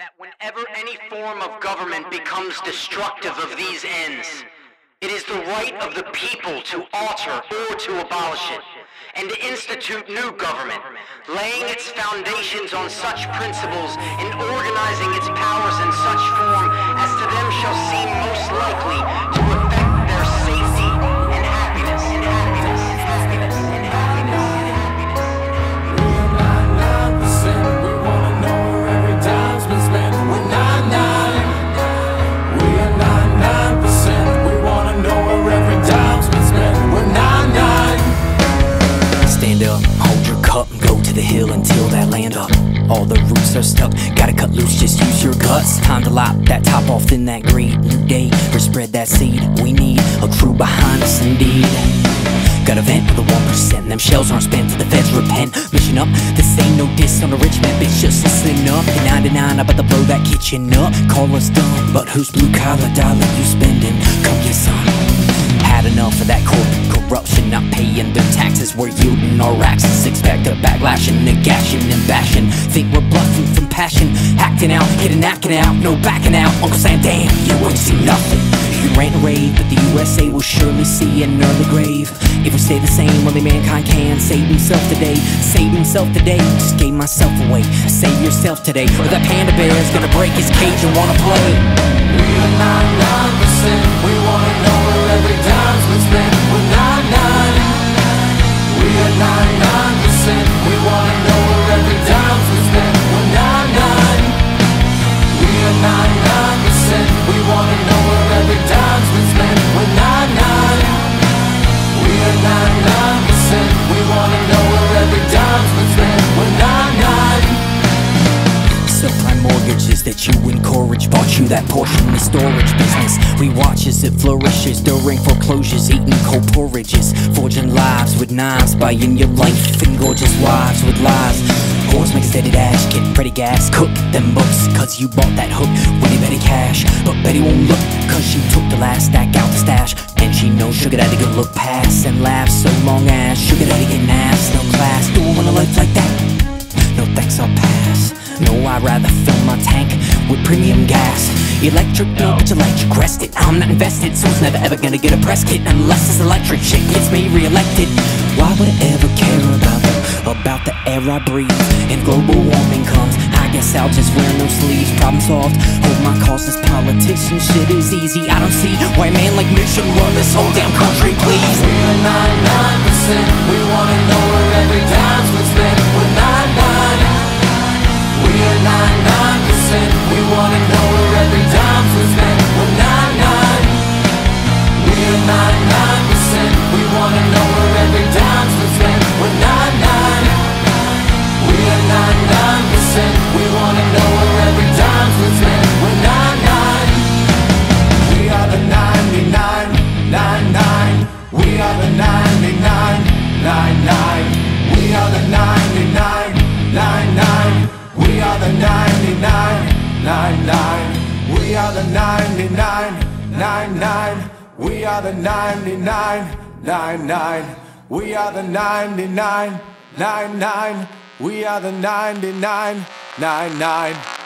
that whenever any form of government becomes destructive of these ends, it is the right of the people to alter or to abolish it, and to institute new government, laying its foundations on such principles and organizing its powers in such form as to them shall seem most likely to affect All the roots are stuck, gotta cut loose, just use your guts. Time to lop that top off in that great new day. Or spread that seed, we need a crew behind us indeed. Gotta vent for the 1%, them shells aren't spent the feds repent. Mission up, this ain't no diss on the rich man, bitch, just listen up. The 99, about to blow that kitchen up. Call us dumb, but whose blue collar dollar you spending? Come get some. We're yielding our axes, expect a backlashing, and gashing and bashing. Think we're bluffing from passion, acting out, hitting, acting out, no backing out. Uncle Sam, damn, you ain't seen nothing. You can rant and rave, but the USA will surely see an early grave. If we stay the same, only mankind can save himself today. Save himself today, just gave myself away. Save yourself today, or that panda bear is gonna break his cage and wanna play. We are nine percent. We wanna know where every dime's that you encourage bought you that portion the storage business. We watch as it flourishes during foreclosures, eating cold porridges, forging lives with knives, buying your life and gorgeous wives with lies. Whores make steady dash, get ready gas, cook them books, cause you bought that hook with Betty cash. But Betty won't look, cause she took the last stack out the stash. And she knows Sugar Daddy could look past and laugh so long as Sugar Daddy getting ass, no class. Do I want a life like that? No thanks, I'll pass. I'd rather fill my tank with premium gas. Electric, no, but electric rest it. I'm not invested, so it's never ever gonna get a press kit unless this electric shit gets me reelected. Why would I ever care about the about the air I breathe? If global warming comes, I guess I'll just wear no sleeves. Problem solved. Hold my cause, this politician shit is easy. I don't see why a man like me should run this whole damn country, percent. We wanna know where every dime's been spent. We're nine nine. We are nine nine percent. We wanna know where every dime's been spent. We're nine nine. We are nine nine percent. We wanna know where every dime's been spent. We're nine nine. We are the 99, 99. We are the 99, 99. We are the 99, 99. We are the nine nine. We are the ninety nine nine nine. We are the ninety nine nine nine. We are the ninety nine nine nine. We are the ninety nine nine nine.